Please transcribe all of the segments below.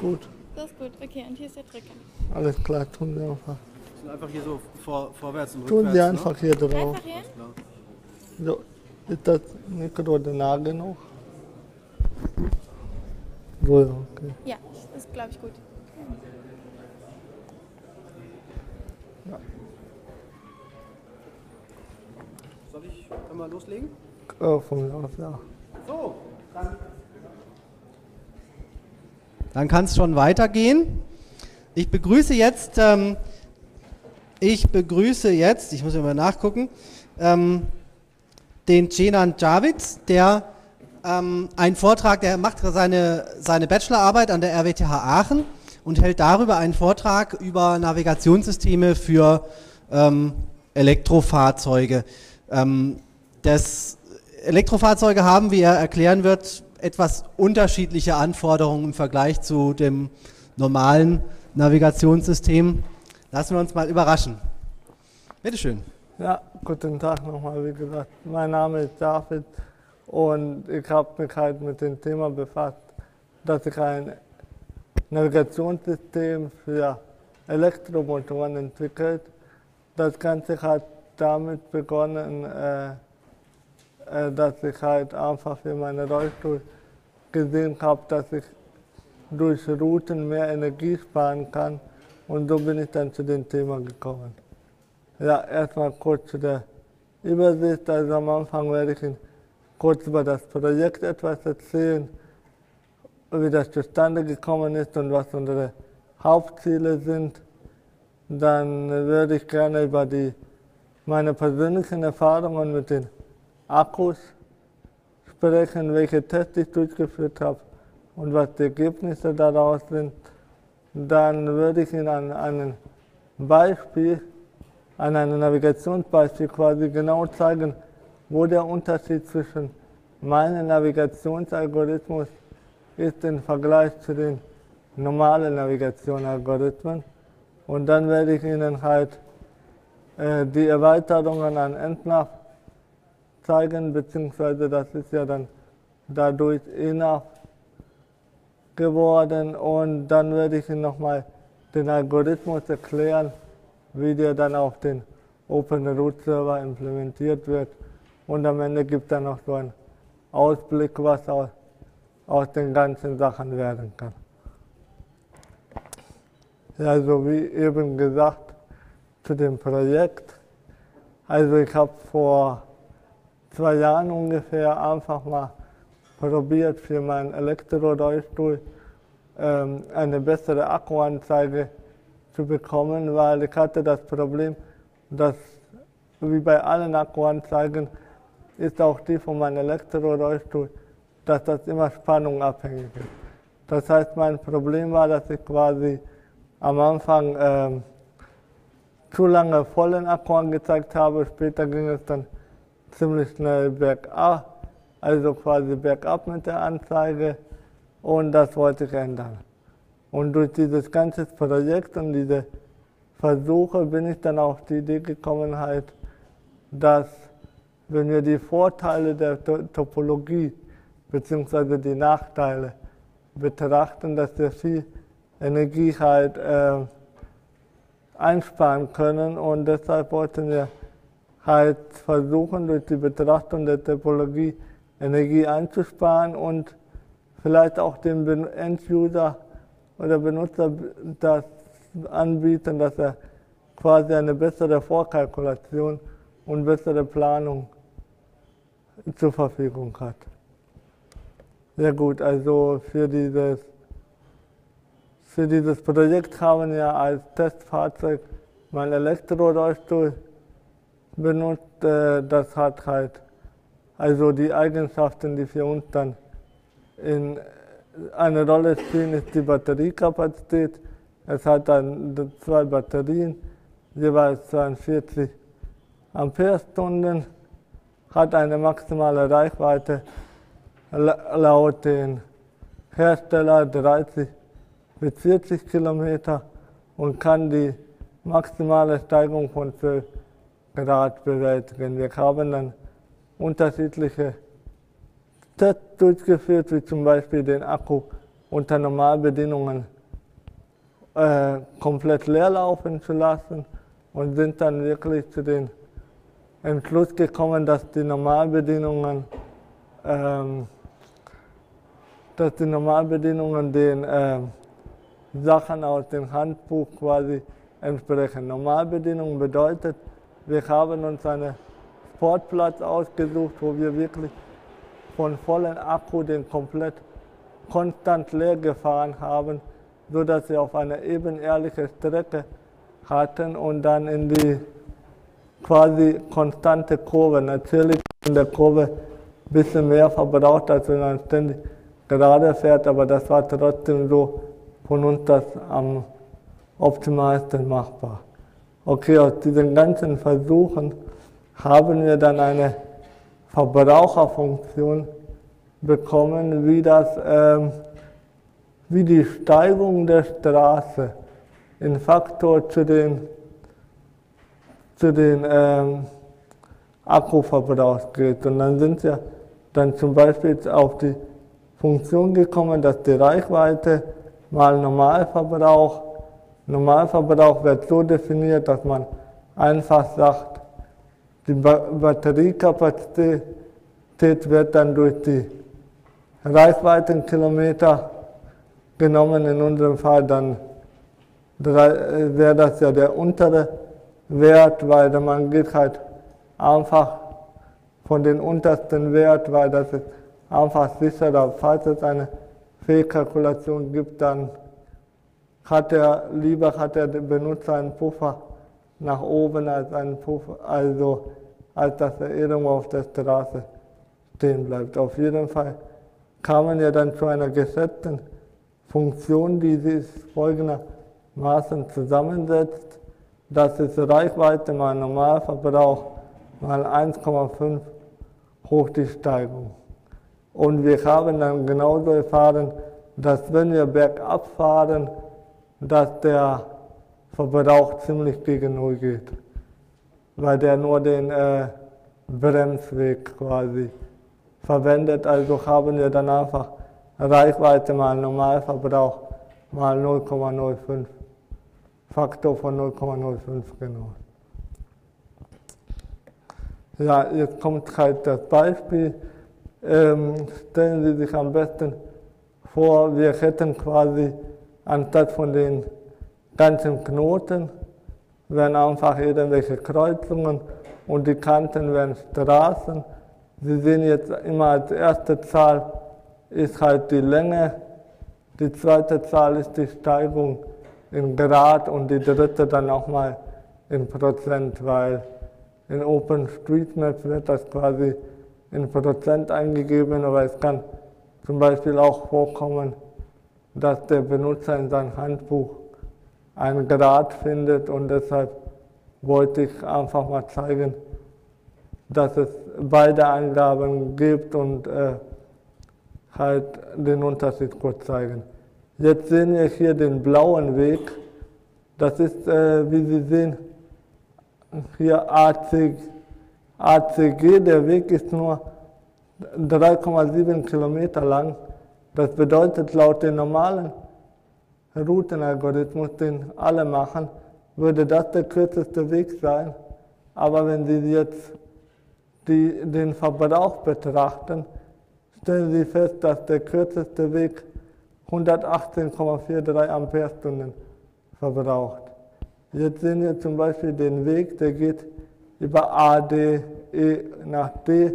Gut, Das ist gut. Okay, und hier ist der Drücker. alles klar, tun Sie einfach. sind einfach hier so vor, vorwärts und Tun rückwärts. Sie ne? einfach hier drauf. Einfach hier? So, ist das Mikro nah genug? So, ja, okay. Ja, das ist, glaube ich, gut. Soll ich kann mal loslegen? Äh, von mir aus, ja. So, dann. Dann kann es schon weitergehen. Ich begrüße jetzt, ähm, ich begrüße jetzt, ich muss mal nachgucken, ähm, den Cenan Javic, der ähm, einen Vortrag, der macht seine, seine Bachelorarbeit an der RWTH Aachen und hält darüber einen Vortrag über Navigationssysteme für ähm, Elektrofahrzeuge. Ähm, das Elektrofahrzeuge haben, wie er erklären wird, etwas unterschiedliche Anforderungen im Vergleich zu dem normalen Navigationssystem. Lassen wir uns mal überraschen. Bitteschön. Ja, guten Tag nochmal, wie gesagt. Mein Name ist David und ich habe mich halt mit dem Thema befasst, dass ich ein Navigationssystem für Elektromotoren entwickelt. Das Ganze hat damit begonnen, äh, dass ich halt einfach für meine Rollstuhl gesehen habe, dass ich durch Routen mehr Energie sparen kann und so bin ich dann zu dem Thema gekommen. Ja, erstmal kurz zu der Übersicht. Also am Anfang werde ich Ihnen kurz über das Projekt etwas erzählen, wie das zustande gekommen ist und was unsere Hauptziele sind. Dann würde ich gerne über die, meine persönlichen Erfahrungen mit den Akkus sprechen, welche Tests ich durchgeführt habe und was die Ergebnisse daraus sind. Dann würde ich Ihnen an einem Beispiel an einem Navigationsbeispiel quasi genau zeigen, wo der Unterschied zwischen meinem Navigationsalgorithmus ist im Vergleich zu den normalen Navigationsalgorithmen. Und dann werde ich Ihnen halt äh, die Erweiterungen an Entnav zeigen, beziehungsweise das ist ja dann dadurch Enav geworden. Und dann werde ich Ihnen nochmal den Algorithmus erklären, wie der dann auf den Open Root Server implementiert wird. Und am Ende gibt es dann noch so einen Ausblick, was aus, aus den ganzen Sachen werden kann. Ja, so wie eben gesagt zu dem Projekt. Also ich habe vor zwei Jahren ungefähr einfach mal probiert für meinen Elektrorollstuhl ähm, eine bessere Akkuanzeige zu bekommen, weil ich hatte das Problem, dass wie bei allen Akkuanzeigen ist auch die von meinem Elektrorollstuhl, dass das immer spannungabhängig ist. Das heißt, mein Problem war, dass ich quasi am Anfang ähm, zu lange vollen Akku angezeigt habe, später ging es dann ziemlich schnell bergab, also quasi bergab mit der Anzeige und das wollte ich ändern. Und durch dieses ganze Projekt und diese Versuche bin ich dann auf die Idee gekommen, halt, dass wenn wir die Vorteile der To- Topologie bzw. die Nachteile betrachten, dass wir viel Energie halt äh, einsparen können und deshalb wollten wir halt versuchen, durch die Betrachtung der Topologie Energie einzusparen und vielleicht auch dem End-User oder Benutzer das anbieten, dass er quasi eine bessere Vorkalkulation und bessere Planung zur Verfügung hat. Sehr gut, also für dieses, für dieses Projekt haben wir als Testfahrzeug mein Elektrorollstuhl benutzt. Äh, Das hat halt also die Eigenschaften, die für uns dann in eine Rolle spielen, ist die Batteriekapazität. Es hat dann zwei Batterien, jeweils 42 Ampere-Stunden, hat eine maximale Reichweite la- laut den Hersteller 30 bis 40 Kilometer und kann die maximale Steigung von 12 Grad bewältigen. Wir haben dann unterschiedliche Tests durchgeführt, wie zum Beispiel den Akku unter Normalbedingungen äh, komplett leer laufen zu lassen und sind dann wirklich zu dem Entschluss gekommen, dass die Normalbedingungen, ähm, dass die Normalbedingungen den äh, Sachen aus dem Handbuch quasi entsprechen. Normalbedingungen bedeutet, wir haben uns einen Sportplatz ausgesucht, wo wir wirklich von vollen Akku den komplett konstant leer gefahren haben, sodass wir auf eine ebenerdige Strecke hatten und dann in die quasi konstante Kurve. Natürlich in der Kurve ein bisschen mehr verbraucht, als wenn man ständig gerade fährt, aber das war trotzdem so von uns das am optimalsten machbar. Okay, aus diesen ganzen Versuchen haben wir dann eine Verbraucherfunktion bekommen, wie, das, ähm, wie die Steigung der Straße in Faktor zu den, zu den ähm, Akkuverbrauch geht. Und dann sind wir dann zum Beispiel auf die Funktion gekommen, dass die Reichweite mal Normalverbrauch, Normalverbrauch wird so definiert, dass man einfach sagt, die Batteriekapazität wird dann durch die Reichweitenkilometer genommen, in unserem Fall dann wäre das ja der untere Wert, weil man geht halt einfach von den untersten Wert, weil das ist einfach sicherer. Falls es eine Fehlkalkulation gibt, dann hat er lieber hat der Benutzer einen Puffer nach oben als einen Puffer, also als dass er irgendwo auf der Straße stehen bleibt. Auf jeden Fall kamen ja dann zu einer gesetzten Funktion, die sich folgendermaßen zusammensetzt. Das ist Reichweite mal Normalverbrauch mal 1,5 hoch die Steigung. Und wir haben dann genauso erfahren, dass wenn wir bergab fahren, dass der Verbrauch ziemlich gegen Null geht, weil der nur den äh, Bremsweg quasi verwendet. Also haben wir dann einfach Reichweite mal Normalverbrauch mal 0,05. Faktor von 0,05 genau. Ja, jetzt kommt halt das Beispiel. Ähm, stellen Sie sich am besten vor, wir hätten quasi anstatt von den ganzen Knoten, wären einfach irgendwelche Kreuzungen und die Kanten wären Straßen. Sie sehen jetzt immer als erste Zahl ist halt die Länge, die zweite Zahl ist die Steigung in Grad und die dritte dann auch mal in Prozent, weil in OpenStreetMap wird das quasi in Prozent eingegeben, aber es kann zum Beispiel auch vorkommen, dass der Benutzer in seinem Handbuch einen Grad findet und deshalb wollte ich einfach mal zeigen, dass es beide Angaben gibt und äh, halt den Unterschied kurz zeigen. Jetzt sehen wir hier den blauen Weg. Das ist, äh, wie Sie sehen, hier AC, ACG. Der Weg ist nur 3,7 Kilometer lang. Das bedeutet, laut dem normalen Routenalgorithmus, den alle machen, würde das der kürzeste Weg sein. Aber wenn Sie jetzt die den Verbrauch betrachten, stellen Sie fest, dass der kürzeste Weg 118,43 Ampere-Stunden verbraucht. Jetzt sehen wir zum Beispiel den Weg, der geht über A, D, E nach D.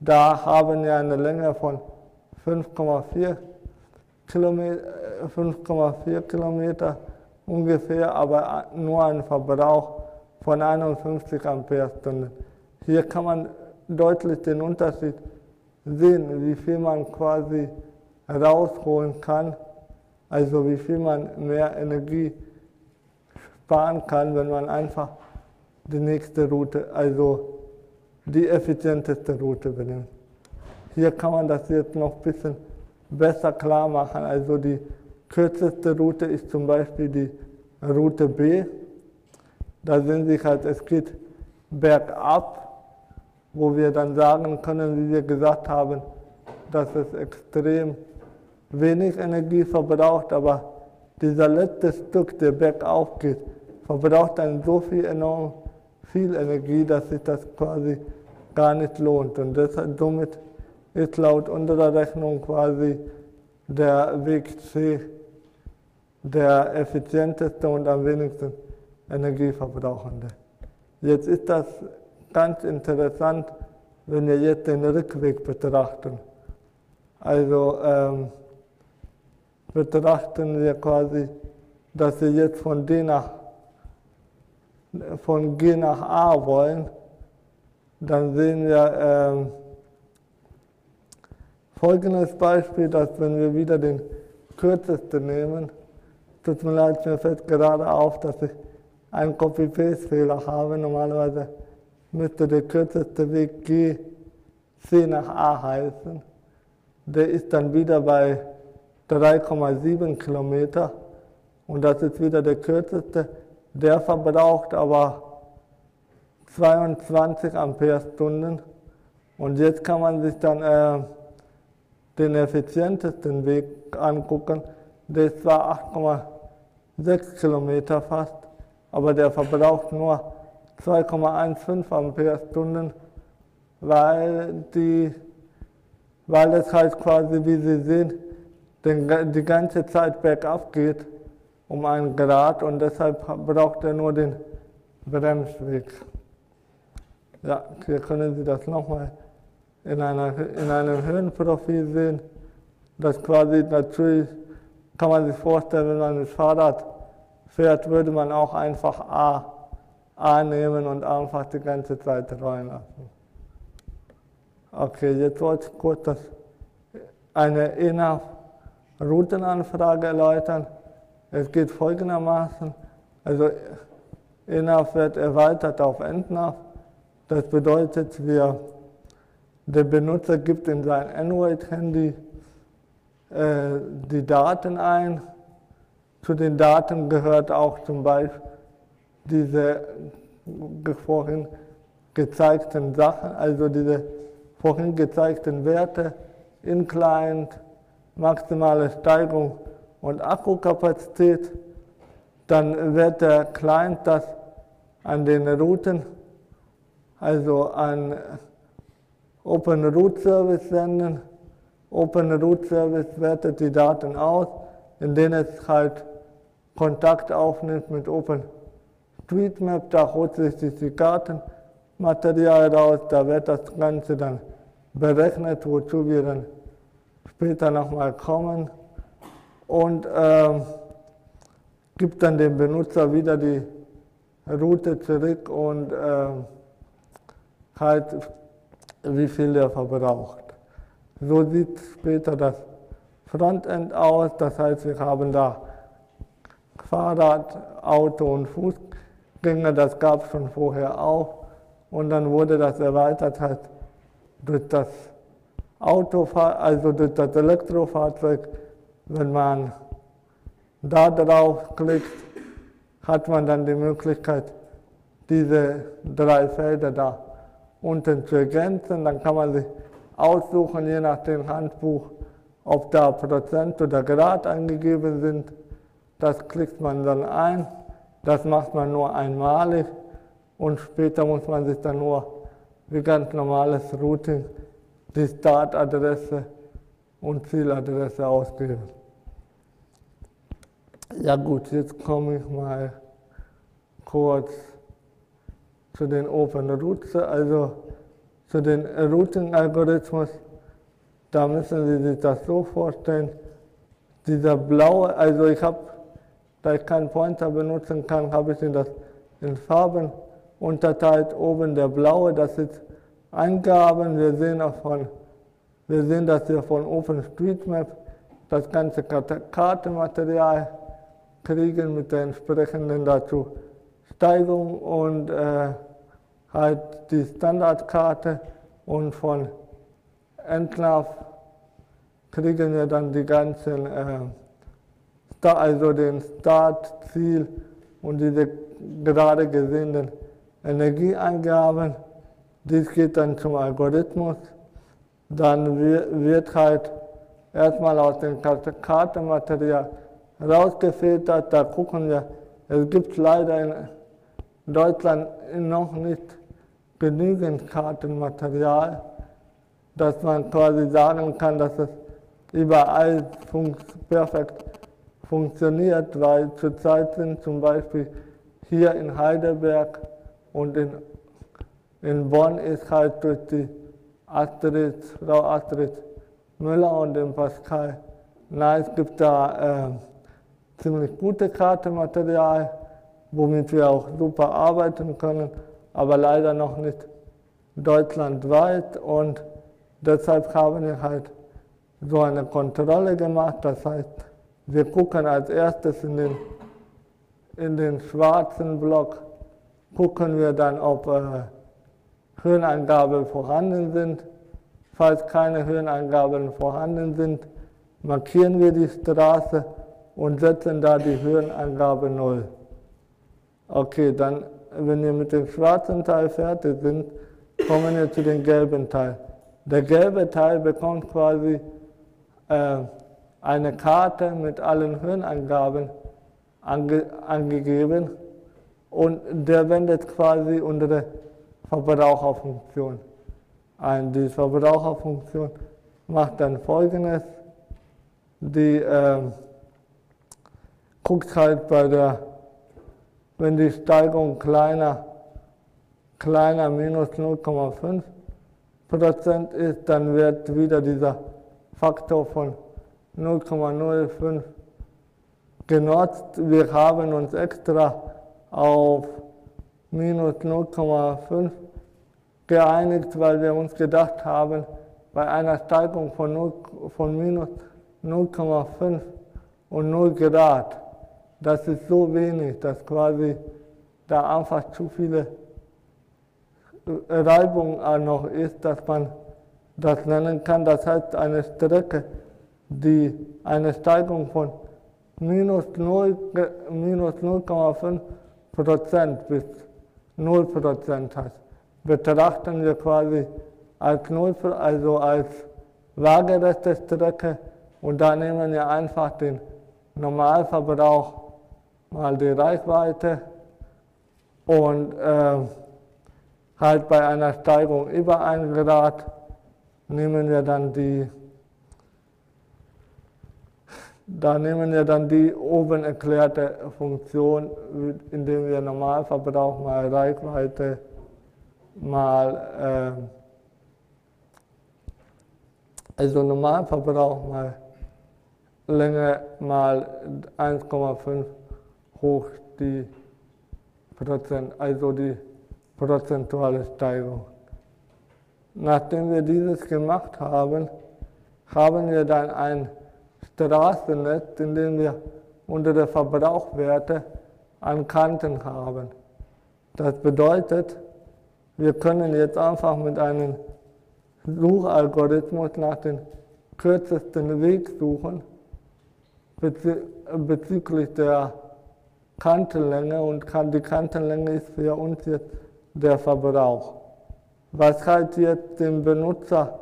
Da haben wir eine Länge von 5,4 Kilometer, 5,4 Kilometer ungefähr, aber nur einen Verbrauch von 51 Ampere-Stunden. Hier kann man deutlich den Unterschied sehen, wie viel man quasi rausholen kann, also wie viel man mehr Energie sparen kann, wenn man einfach die nächste Route, also die effizienteste Route benimmt. Hier kann man das jetzt noch ein bisschen besser klar machen. Also die kürzeste Route ist zum Beispiel die Route B. Da sehen Sie halt, es geht bergab wo wir dann sagen können, wie wir gesagt haben, dass es extrem wenig Energie verbraucht, aber dieser letzte Stück, der bergauf geht, verbraucht dann so viel enorm viel Energie, dass sich das quasi gar nicht lohnt. Und deshalb, somit ist laut unserer Rechnung quasi der Weg C der effizienteste und am wenigsten energieverbrauchende. Jetzt ist das ganz interessant, wenn wir jetzt den Rückweg betrachten. Also ähm, betrachten wir quasi, dass wir jetzt von D nach von G nach A wollen, dann sehen wir ähm, folgendes Beispiel, dass wenn wir wieder den kürzesten nehmen, tut mir leid, mir fällt gerade auf, dass ich einen Copy-Paste-Fehler habe. Normalerweise müsste der kürzeste Weg G, C nach A heißen. Der ist dann wieder bei 3,7 Kilometer und das ist wieder der kürzeste. Der verbraucht aber 22 Ampere-Stunden und jetzt kann man sich dann äh, den effizientesten Weg angucken. Der ist zwar 8,6 Kilometer fast, aber der verbraucht nur 2,15 Ampere-Stunden, weil, die, weil es halt quasi, wie Sie sehen, den, die ganze Zeit bergab geht um einen Grad und deshalb braucht er nur den Bremsweg. Ja, hier können Sie das nochmal in, einer, in einem Höhenprofil sehen. Das quasi natürlich kann man sich vorstellen, wenn man mit Fahrrad fährt, würde man auch einfach A, A nehmen und einfach die ganze Zeit rollen lassen. Okay, jetzt wollte ich kurz das, eine ENAV-Routenanfrage erläutern. Es geht folgendermaßen, also ENAV wird erweitert auf ENTNAV. Das bedeutet, wir, der Benutzer gibt in sein Android-Handy äh, die Daten ein. Zu den Daten gehört auch zum Beispiel diese vorhin gezeigten Sachen, also diese vorhin gezeigten Werte in Client, maximale Steigerung und Akkukapazität, dann wird der Client das an den Routen, also an Open Root Service senden. Open Root Service wertet die Daten aus, indem es halt Kontakt aufnimmt mit Open Streetmap, da holt sich die Kartenmaterial raus, da wird das Ganze dann berechnet, wozu wir dann später nochmal kommen. Und äh, gibt dann dem Benutzer wieder die Route zurück und äh, halt, wie viel er verbraucht. So sieht später das Frontend aus, das heißt, wir haben da Fahrrad, Auto und Fußgänger, das gab es schon vorher auch. Und dann wurde das erweitert halt durch das Autofahr also durch das Elektrofahrzeug wenn man da drauf klickt, hat man dann die Möglichkeit, diese drei Felder da unten zu ergänzen. Dann kann man sich aussuchen, je nach dem Handbuch, ob da Prozent oder Grad angegeben sind. Das klickt man dann ein. Das macht man nur einmalig und später muss man sich dann nur wie ganz normales Routing die Startadresse und Zieladresse ausgeben. Ja gut, jetzt komme ich mal kurz zu den Open Routes, also zu den Routing-Algorithmus. Da müssen Sie sich das so vorstellen. Dieser blaue, also ich habe, da ich keinen Pointer benutzen kann, habe ich das in Farben unterteilt. Oben der blaue, das sind Eingaben. Wir sehen auch von, wir sehen, dass wir von OpenStreetMap das ganze Kartenmaterial kriegen mit der entsprechenden dazu Steigung und äh, halt die Standardkarte und von Entlauf kriegen wir dann die ganzen, äh, also den Start, Ziel und diese gerade gesehenen Energieangaben. Dies geht dann zum Algorithmus. Dann wird halt erstmal aus dem Kartenmaterial rausgefiltert. Da gucken wir, es gibt leider in Deutschland noch nicht genügend Kartenmaterial, dass man quasi sagen kann, dass es überall fun perfekt funktioniert, weil zurzeit sind zum Beispiel hier in Heidelberg und in, in Bonn ist halt durch die Astrid, Frau Astrid Müller und den Pascal Nein, es gibt da äh, ziemlich gute Kartenmaterial, womit wir auch super arbeiten können, aber leider noch nicht deutschlandweit und deshalb haben wir halt so eine Kontrolle gemacht. Das heißt, wir gucken als erstes in den, in den schwarzen Block, gucken wir dann, ob äh, Höhenangaben vorhanden sind. Falls keine Höhenangaben vorhanden sind, markieren wir die Straße und setzen da die Höhenangabe 0. Okay, dann, wenn wir mit dem schwarzen Teil fertig sind, kommen wir zu dem gelben Teil. Der gelbe Teil bekommt quasi äh, eine Karte mit allen Höhenangaben ange angegeben und der wendet quasi unsere Verbraucherfunktion ein. Die Verbraucherfunktion macht dann folgendes, die äh, guckt halt bei der, wenn die Steigung kleiner, kleiner minus 0,5 Prozent ist, dann wird wieder dieser Faktor von 0,05 genutzt. Wir haben uns extra auf minus 0,5 geeinigt, weil wir uns gedacht haben, bei einer Steigung von, 0, von minus 0,5 und 0 Grad, das ist so wenig, dass quasi da einfach zu viele Reibung noch ist, dass man das nennen kann. Das heißt, eine Strecke, die eine Steigung von minus 0,5 Prozent bis 0 Prozent hat, betrachten wir quasi als 0, also als waagerechte Strecke und da nehmen wir einfach den Normalverbrauch mal die Reichweite und äh, halt bei einer Steigung über 1 Grad nehmen wir dann die, da nehmen wir dann die oben erklärte Funktion, indem wir Normalverbrauch mal Reichweite mal, äh, also Normalverbrauch mal Länge mal 1,5 hoch die Prozent, also die prozentuale Steigerung. Nachdem wir dieses gemacht haben, haben wir dann ein Straßennetz, in dem wir unsere Verbrauchwerte an Kanten haben. Das bedeutet, wir können jetzt einfach mit einem Suchalgorithmus nach dem kürzesten Weg suchen bezü bezüglich der Kantenlänge und die Kantenlänge ist für uns jetzt der Verbrauch was halt jetzt dem Benutzer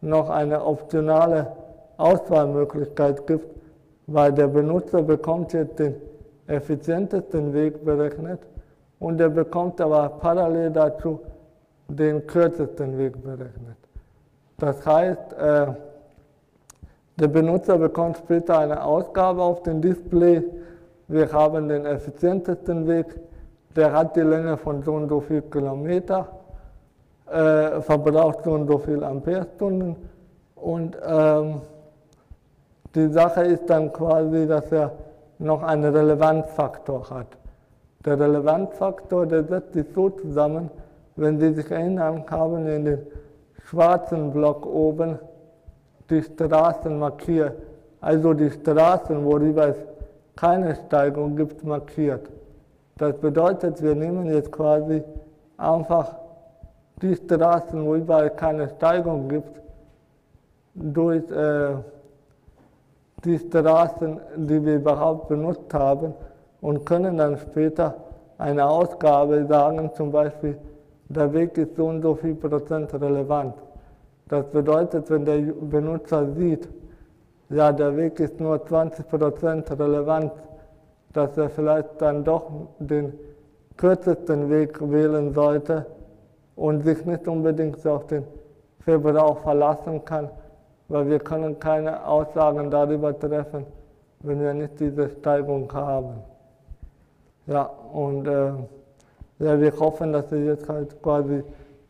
noch eine optionale Auswahlmöglichkeit gibt, weil der Benutzer bekommt jetzt den effizientesten Weg berechnet und er bekommt aber parallel dazu den kürzesten Weg berechnet. Das heißt, äh, der Benutzer bekommt später eine Ausgabe auf dem Display. Wir haben den effizientesten Weg, der hat die Länge von so und so viel Kilometer äh, verbraucht so und so viel Amperestunden. Und ähm, die Sache ist dann quasi, dass er noch einen Relevanzfaktor hat. Der Relevanzfaktor, der setzt sich so zusammen, wenn Sie sich erinnern, haben in den schwarzen Block oben die Straßen markiert. Also die Straßen, worüber es keine Steigung gibt, markiert. Das bedeutet, wir nehmen jetzt quasi einfach die Straßen, wo überall keine Steigung gibt, durch äh, die Straßen, die wir überhaupt benutzt haben und können dann später eine Ausgabe sagen, zum Beispiel, der Weg ist so und so viel Prozent relevant. Das bedeutet, wenn der Benutzer sieht, ja, der Weg ist nur 20% relevant, dass er vielleicht dann doch den kürzesten Weg wählen sollte und sich nicht unbedingt auf den Verbrauch verlassen kann, weil wir können keine Aussagen darüber treffen, wenn wir nicht diese Steigung haben. Ja, und äh, ja, wir hoffen, dass wir jetzt halt quasi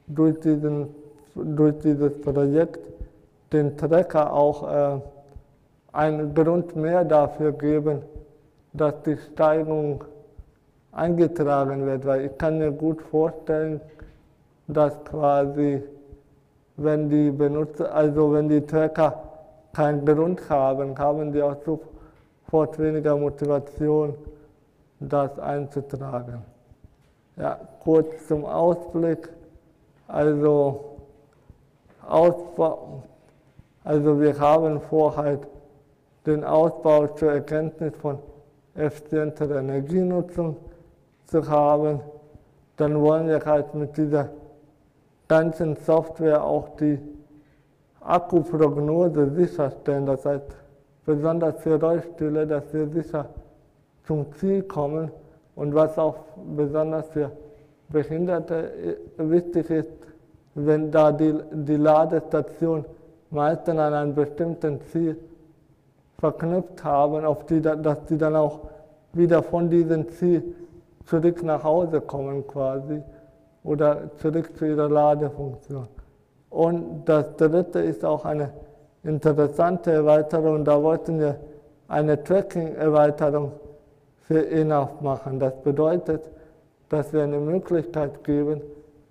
durch, diesen, durch dieses Projekt den Trecker auch äh, einen Grund mehr dafür geben, dass die Steigung eingetragen wird, weil ich kann mir gut vorstellen, dass quasi, wenn die Benutzer, also wenn die Trecker keinen Grund haben, haben die auch sofort weniger Motivation, das einzutragen. Ja, kurz zum Ausblick. Also, Ausbau, also wir haben vor, halt den Ausbau zur Erkenntnis von effizienter Energienutzung zu haben. Dann wollen wir halt mit dieser ganzen Software auch die Akkuprognose sicherstellen. Das heißt, besonders für Rollstühle, dass wir sicher zum Ziel kommen. Und was auch besonders für Behinderte wichtig ist, wenn da die, die Ladestation meistens an einem bestimmten Ziel verknüpft haben, auf die, dass die dann auch wieder von diesem Ziel zurück nach Hause kommen quasi oder zurück zu ihrer Ladefunktion. Und das dritte ist auch eine interessante Erweiterung, da wollten wir eine Tracking-Erweiterung für ENAF machen. Das bedeutet, dass wir eine Möglichkeit geben,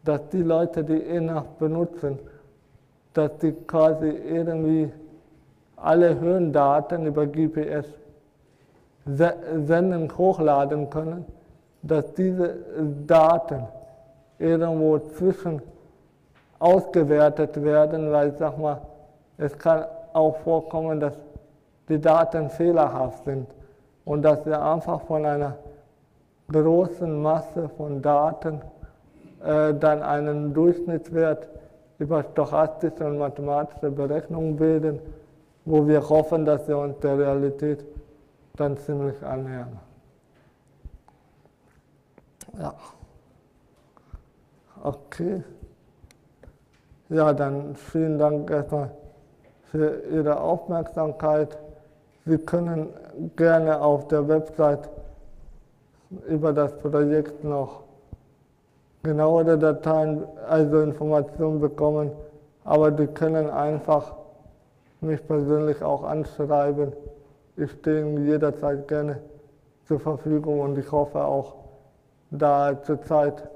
dass die Leute, die ENAF benutzen, dass die quasi irgendwie alle Höhendaten über GPS senden, hochladen können, dass diese Daten irgendwo zwischen ausgewertet werden, weil ich sag mal, es kann auch vorkommen, dass die Daten fehlerhaft sind und dass wir einfach von einer großen Masse von Daten äh, dann einen Durchschnittswert über stochastische und mathematische Berechnungen bilden, wo wir hoffen, dass wir uns der Realität dann ziemlich annähern. Ja. Okay. Ja, dann vielen Dank erstmal für Ihre Aufmerksamkeit. Sie können gerne auf der Website über das Projekt noch genauere Dateien, also Informationen bekommen, aber die können einfach mich persönlich auch anschreiben. Ich stehe Ihnen jederzeit gerne zur Verfügung und ich hoffe auch, da zurzeit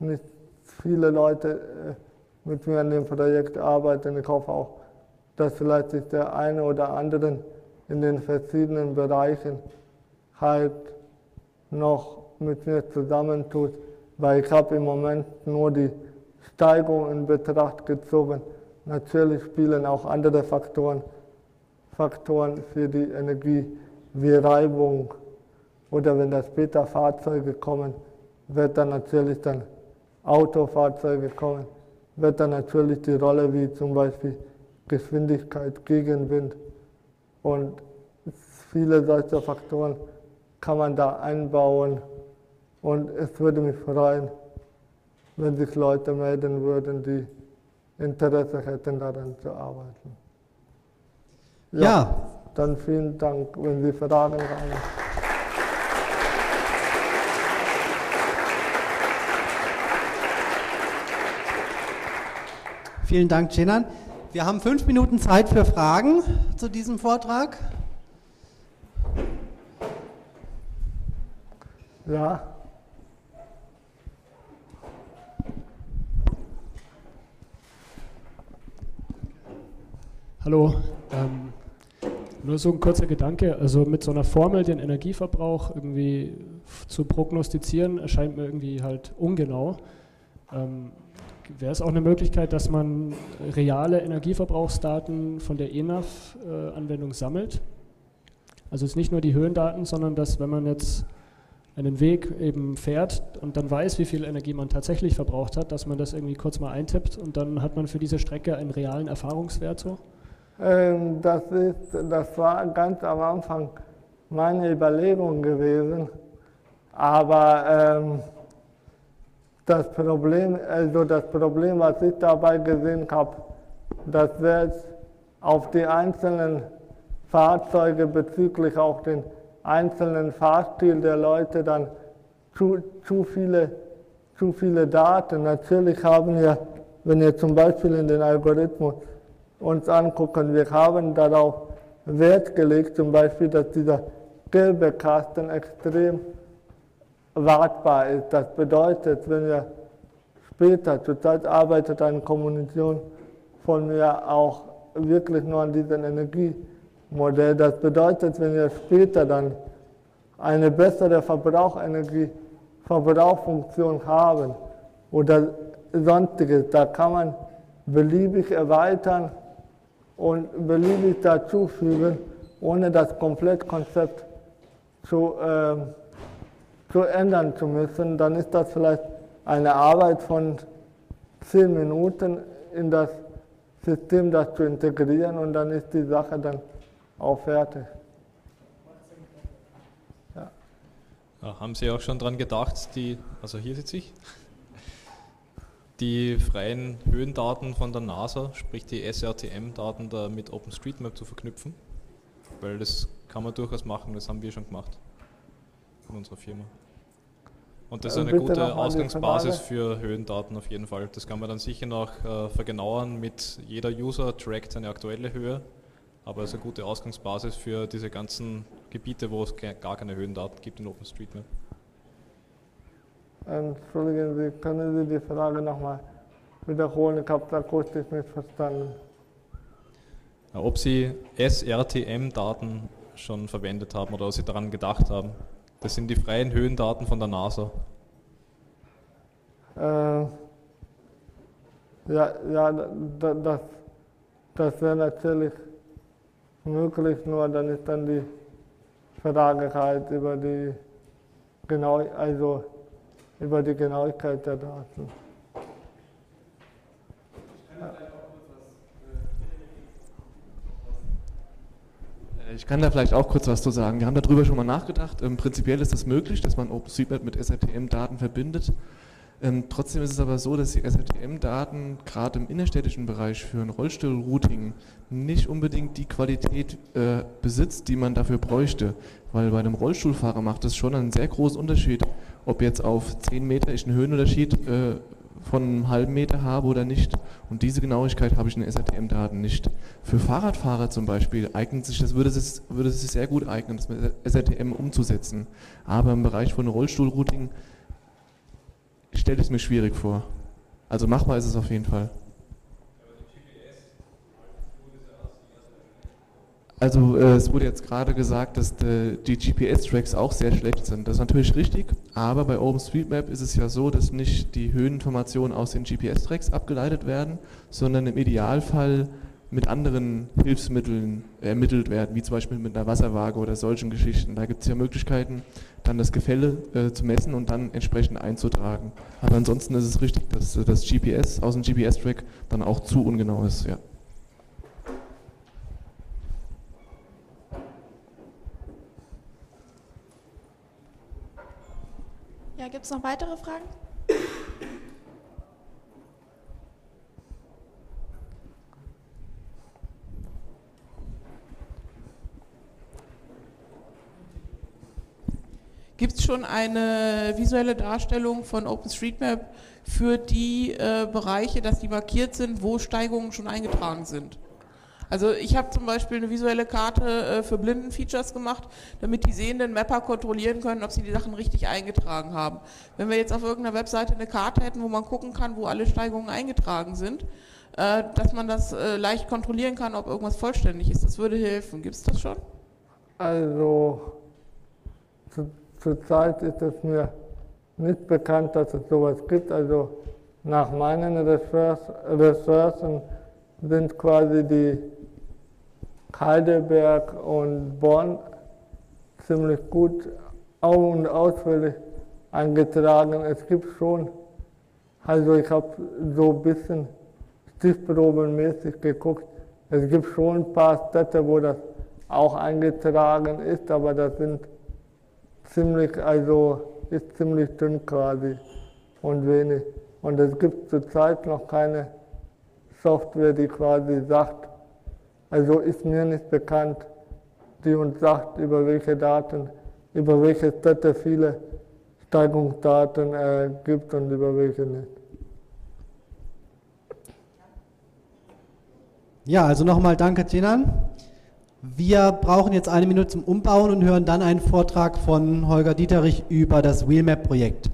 nicht viele Leute äh, mit mir an dem Projekt arbeiten, ich hoffe auch, dass vielleicht sich der eine oder andere in den verschiedenen Bereichen halt noch mit mir zusammentut, weil ich habe im Moment nur die Steigung in Betracht gezogen. Natürlich spielen auch andere Faktoren, Faktoren für die Energie wie Reibung oder wenn da später Fahrzeuge kommen, wird dann natürlich dann Autofahrzeuge kommen, wird dann natürlich die Rolle wie zum Beispiel Geschwindigkeit, Gegenwind und viele solcher Faktoren kann man da einbauen. Und es würde mich freuen, wenn sich Leute melden würden, die Interesse hätten, daran zu arbeiten. Ja. ja. Dann vielen Dank, wenn Sie Fragen haben. Vielen Dank, Cenan. Wir haben fünf Minuten Zeit für Fragen zu diesem Vortrag. Ja. Hallo. Ähm, nur so ein kurzer Gedanke. Also mit so einer Formel den Energieverbrauch irgendwie zu prognostizieren, erscheint mir irgendwie halt ungenau. Ähm, Wäre es auch eine Möglichkeit, dass man reale Energieverbrauchsdaten von der ENAV-Anwendung sammelt? Also es ist nicht nur die Höhendaten, sondern dass wenn man jetzt einen Weg eben fährt und dann weiß, wie viel Energie man tatsächlich verbraucht hat, dass man das irgendwie kurz mal eintippt und dann hat man für diese Strecke einen realen Erfahrungswert so? Ähm, das, ist, das war ganz am Anfang meine Überlegung gewesen. Aber ähm, das, Problem, also das Problem, was ich dabei gesehen habe, dass jetzt auf die einzelnen Fahrzeuge bezüglich auch den einzelnen Fahrstil der Leute dann zu, zu, viele, zu viele Daten. Natürlich haben wir, wenn wir zum Beispiel in den Algorithmus uns angucken, wir haben darauf Wert gelegt, zum Beispiel, dass dieser gelbe Kasten extrem wartbar ist. Das bedeutet, wenn wir später, zurzeit arbeitet eine Kommunikation von mir auch wirklich nur an diesem Energiemodell. Das bedeutet, wenn wir später dann eine bessere Verbrauchenergie, Verbrauchfunktion haben oder sonstiges, da kann man beliebig erweitern und beliebig dazufügen, ohne das Komplettkonzept zu, äh, zu ändern zu müssen, dann ist das vielleicht eine Arbeit von zehn Minuten in das System, das zu integrieren und dann ist die Sache dann auch fertig. Ja. Ja, haben Sie auch schon daran gedacht, die, also hier sitze ich, die freien Höhendaten von der NASA, sprich die SRTM-Daten da mit OpenStreetMap zu verknüpfen? Weil das kann man durchaus machen, das haben wir schon gemacht in unserer Firma. Und das ist eine gute Ausgangsbasis für Höhendaten auf jeden Fall. Das kann man dann sicher noch äh, vergenauern mit jeder User trackt seine aktuelle Höhe, aber es ist eine gute Ausgangsbasis für diese ganzen Gebiete, wo es gar keine Höhendaten gibt in OpenStreetMap. Entschuldigen Sie, können Sie die Frage nochmal wiederholen? Ich habe es akustisch nicht verstanden. Ob Sie SRTM-Daten schon verwendet haben oder ob Sie daran gedacht haben. Das sind die freien Höhendaten von der NASA. Äh, ja, ja das, das wäre natürlich möglich, nur dann ist dann die Frage halt über die, genau, also über die Genauigkeit der Daten. Ich kann da vielleicht auch kurz was zu sagen. Wir haben darüber schon mal nachgedacht. Ähm, prinzipiell ist das möglich, dass man OpenStreetMap mit SRTM-Daten verbindet. Ähm, trotzdem ist es aber so, dass die SRTM-Daten gerade im innerstädtischen Bereich für ein Rollstuhl-Routing nicht unbedingt die Qualität äh, besitzt, die man dafür bräuchte. Weil bei einem Rollstuhlfahrer macht es schon einen sehr großen Unterschied, ob jetzt auf 10 Meter ich einen Höhenunterschied äh, von einem halben Meter habe oder nicht. Und diese Genauigkeit habe ich in SRTM-Daten nicht. Für Fahrradfahrer zum Beispiel eignet sich das, würde es, würde es sich sehr gut eignen, das mit SRTM umzusetzen. Aber im Bereich von Rollstuhlrouting stelle ich es mir schwierig vor. Also machbar ist es auf jeden Fall. Also äh, es wurde jetzt gerade gesagt, dass die, die GPS-Tracks auch sehr schlecht sind. Das ist natürlich richtig, aber bei OpenStreetMap ist es ja so, dass nicht die Höheninformationen aus den GPS-Tracks abgeleitet werden, sondern im Idealfall mit anderen Hilfsmitteln ermittelt werden, wie zum Beispiel mit einer Wasserwaage oder solchen Geschichten. Da gibt es ja Möglichkeiten, dann das Gefälle äh, zu messen und dann entsprechend einzutragen. Aber ansonsten ist es richtig, dass das GPS aus dem GPS-Track dann auch zu ungenau ist. Ja. Gibt es noch weitere Fragen? Gibt es schon eine visuelle Darstellung von OpenStreetMap für die äh, Bereiche, dass die markiert sind, wo Steigungen schon eingetragen sind? Also ich habe zum Beispiel eine visuelle Karte äh, für Blindenfeatures gemacht, damit die sehenden Mapper kontrollieren können, ob sie die Sachen richtig eingetragen haben. Wenn wir jetzt auf irgendeiner Webseite eine Karte hätten, wo man gucken kann, wo alle Steigungen eingetragen sind, äh, dass man das äh, leicht kontrollieren kann, ob irgendwas vollständig ist, das würde helfen. Gibt es das schon? Also zu, zurzeit ist es mir nicht bekannt, dass es sowas gibt. Also nach meinen Ressourcen sind quasi die Heidelberg und Bonn ziemlich gut und ausführlich eingetragen. Es gibt schon, also ich habe so ein bisschen stichprobenmäßig geguckt, Es gibt schon ein paar Städte, wo das auch eingetragen ist, aber das sind ziemlich, also ist ziemlich dünn quasi und wenig. Und es gibt zurzeit noch keine Software, die quasi sagt, also ist mir nicht bekannt, die uns sagt, über welche Daten, über welche Städte viele Steigungsdaten äh, gibt und über welche nicht. Ja, also nochmal danke, Cenan. Wir brauchen jetzt eine Minute zum Umbauen und hören dann einen Vortrag von Holger Dieterich über das Wheelmap-Projekt.